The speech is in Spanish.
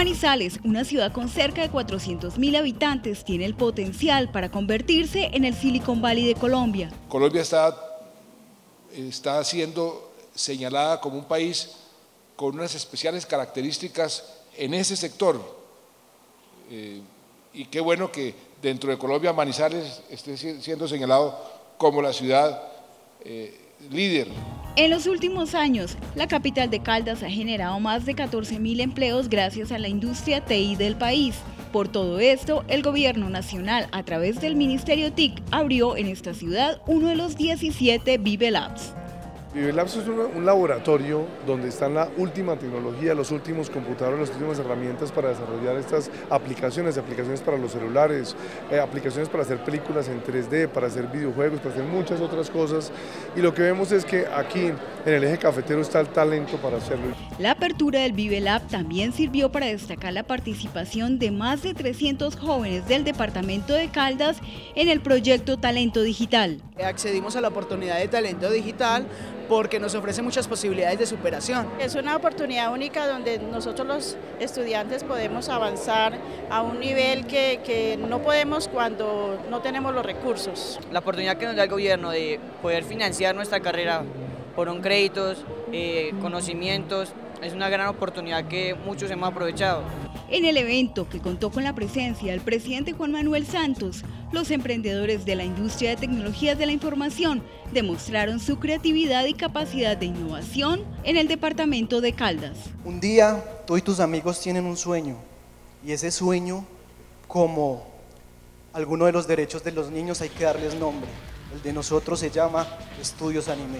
Manizales, una ciudad con cerca de 400.000 habitantes, tiene el potencial para convertirse en el Silicon Valley de Colombia. Colombia está, está siendo señalada como un país con unas especiales características en ese sector. Eh, y qué bueno que dentro de Colombia Manizales esté siendo señalado como la ciudad eh, líder. En los últimos años, la capital de Caldas ha generado más de 14.000 empleos gracias a la industria TI del país. Por todo esto, el gobierno nacional, a través del Ministerio TIC, abrió en esta ciudad uno de los 17 Vive Labs. Vivelabs es un, laboratorio donde están la última tecnología, los últimos computadores, las últimas herramientas para desarrollar estas aplicaciones, aplicaciones para los celulares, eh, aplicaciones para hacer películas en 3D, para hacer videojuegos, para hacer muchas otras cosas. Y lo que vemos es que aquí en el eje cafetero está el talento para hacerlo. La apertura del Vivelab también sirvió para destacar la participación de más de 300 jóvenes del departamento de Caldas en el proyecto Talento Digital. Accedimos a la oportunidad de talento digital porque nos ofrece muchas posibilidades de superación. Es una oportunidad única donde nosotros los estudiantes podemos avanzar a un nivel que, no podemos cuando no tenemos los recursos. La oportunidad que nos da el gobierno de poder financiar nuestra carrera por un créditos, eh, conocimientos, es una gran oportunidad que muchos hemos aprovechado. En el evento, que contó con la presencia del presidente Juan Manuel Santos, los emprendedores de la industria de tecnologías de la información demostraron su creatividad y capacidad de innovación en el departamento de Caldas. Un día tú y tus amigos tienen un sueño y ese sueño, como alguno de los derechos de los niños, hay que darles nombre. El de nosotros se llama Estudios Anime.